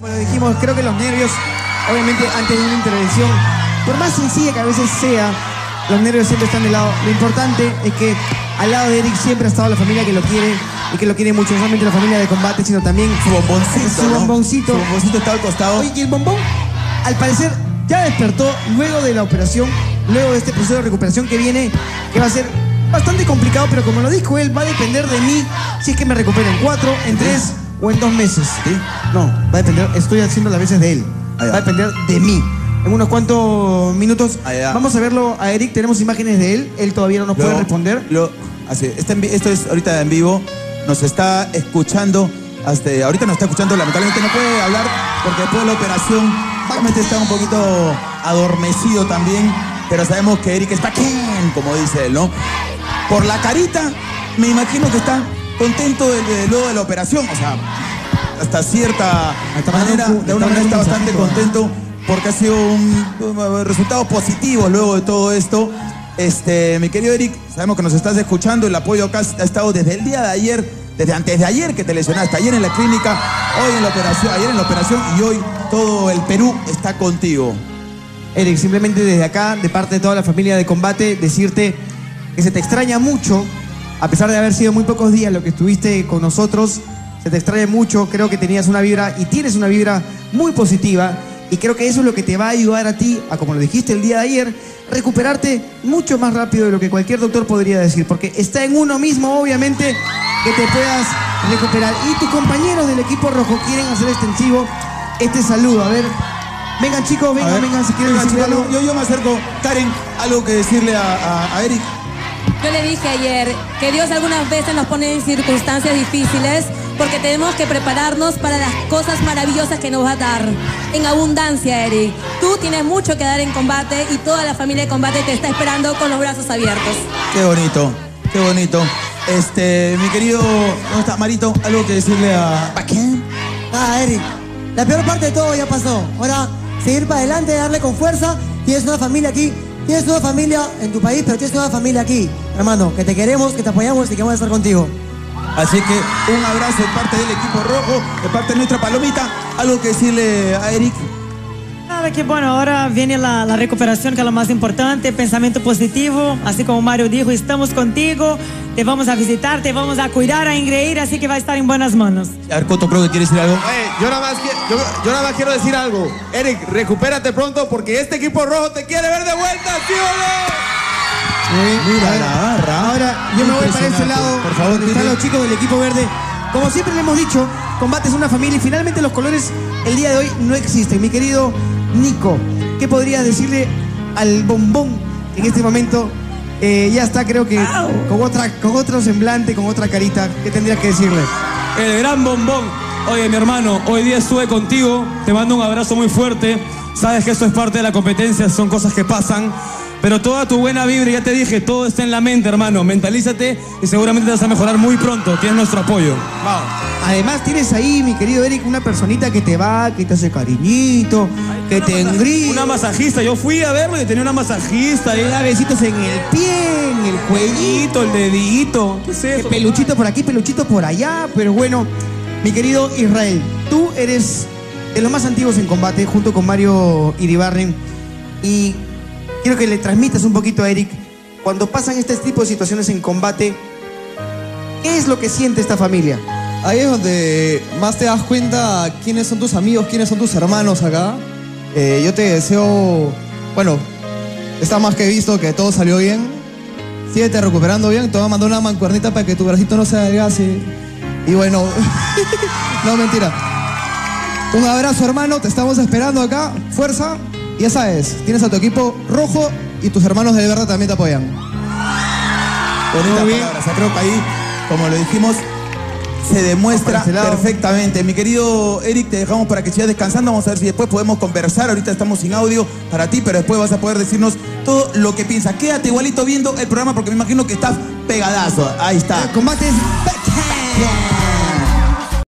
Como lo dijimos, creo que los nervios, obviamente antes de una intervención, por más sencilla que a veces sea, los nervios siempre están de lado. Lo importante es que al lado de Eric siempre ha estado la familia que lo quiere y que lo quiere mucho, no solamente la familia de combate, sino también Su bomboncito. su ¿no? bomboncito. Su bomboncito está al costado. Oye, y el bombón, al parecer, ya despertó luego de la operación, luego de este proceso de recuperación que viene, que va a ser bastante complicado, pero como lo dijo él, va a depender de mí si es que me recupero en cuatro, en tres o en dos meses. ¿Sí? No, va a depender, estoy haciendo las veces de él. Va a depender de mí. En unos cuantos minutos vamos a verlo a Eric, tenemos imágenes de él, él todavía no nos puede responder. lo- así, está en vi- esto es ahorita en vivo. Nos está escuchando. Hasta, ahorita nos está escuchando. Lamentablemente no puede hablar porque después de la operación obviamente está un poquito adormecido también. Pero sabemos que Eric está bien, como dice él, ¿no? Por la carita, me imagino que está contento de, de- luego de la operación. O sea, hasta cierta manera, un- de está manera está bastante contento porque ha sido un, un resultado positivo luego de todo esto. Este, mi querido Eric, sabemos que nos estás escuchando, el apoyo acá ha estado desde el día de ayer, desde antes de ayer que te lesionaste, ayer en la clínica, hoy en la operación, ayer en la operación y hoy todo el Perú está contigo. Eric, simplemente desde acá, de parte de toda la familia de combate, decirte que se te extraña mucho, a pesar de haber sido muy pocos días lo que estuviste con nosotros, se te extraña mucho, creo que tenías una vibra y tienes una vibra muy positiva y creo que eso es lo que te va a ayudar a ti, a como lo dijiste el día de ayer, recuperarte mucho más rápido de lo que cualquier doctor podría decir, porque está en uno mismo, obviamente, que te puedas recuperar. Y tus compañeros del equipo rojo quieren hacer extensivo este saludo. A ver, vengan chicos, vengan, vengan, si quieren venga, decir chicos, algo. yo, yo me acerco. Karen, algo que decirle a, a- a Eric. Yo le dije ayer que Dios algunas veces nos pone en circunstancias difíciles porque tenemos que prepararnos para las cosas maravillosas que nos va a dar. En abundancia, Eric. Tú tienes mucho que dar en combate y toda la familia de combate te está esperando con los brazos abiertos. Qué bonito, qué bonito. Este, mi querido, ¿dónde está Marito? Algo que decirle a. ¿A quién? Ah, Eric, la peor parte de todo ya pasó. Ahora, seguir para adelante, darle con fuerza. Tienes una familia aquí, tienes una familia en tu país, pero tienes una familia aquí. Hermano, que te queremos, que te apoyamos y que vamos a estar contigo. Así que un abrazo de parte del equipo rojo, de parte de nuestra palomita. Algo que decirle a Eric. Nada, que bueno, ahora viene la, la recuperación, que es lo más importante, pensamiento positivo, así como Mario dijo, estamos contigo, te vamos a visitar, te vamos a cuidar, a engreír, así que va a estar en buenas manos. Arcoto, creo que quiere decir algo. Oye, yo nada, más, qui- yo, yo nada más quiero decir algo. Eric, recupérate pronto porque este equipo rojo te quiere ver de vuelta, ¿sí o no? Mira la barra. Ahora yo me voy para ese lado, Por favor, donde están los chicos del equipo verde. Como siempre le hemos dicho, combate es una familia y finalmente los colores el día de hoy no existen. Mi querido Nico, ¿qué podrías decirle al bombón que en este momento eh, ya está, creo que con, otra, con otro semblante, con otra carita? ¿Qué tendrías que decirle? El gran bombón. Oye, mi hermano, hoy día estuve contigo. Te mando un abrazo muy fuerte. Sabes que esto es parte de la competencia, son cosas que pasan. Pero toda tu buena vibra, ya te dije, todo está en la mente, hermano. Mentalízate y seguramente te vas a mejorar muy pronto. Tienes nuestro apoyo. Además tienes ahí, mi querido Eric, una personita que te va, que te hace cariñito, que te engríe. Una masajista. Yo fui a verlo y tenía una masajista. Ahí. da besitos en el pie, en el cuellito. El dedito. ¿Qué es eso? peluchito por aquí, peluchito por allá, pero bueno, mi querido Israel, tú eres de los más antiguos en combate, junto con Mario Iribarren, y quiero que le transmitas un poquito a Eric, cuando pasan este tipo de situaciones en combate, ¿qué es lo que siente esta familia? Ahí es donde más te das cuenta quiénes son tus amigos, quiénes son tus hermanos acá. Eh, yo te deseo, bueno, está más que visto que todo salió bien. Síguete recuperando bien. Te voy a mandar una mancuernita para que tu bracito no se adelgace. Y bueno, no mentira. Un abrazo, hermano. Te estamos esperando acá. Fuerza. Y ya sabes, tienes a tu equipo rojo y tus hermanos de verdad también te apoyan. Bonitas palabras. Que ahí, como lo dijimos, se demuestra perfectamente. Mi querido Eric, te dejamos para que sigas descansando. Vamos a ver si después podemos conversar. Ahorita estamos sin audio para ti, pero después vas a poder decirnos todo lo que piensas. Quédate igualito viendo el programa porque me imagino que estás pegadazo. Ahí está. El combate es... Yeah.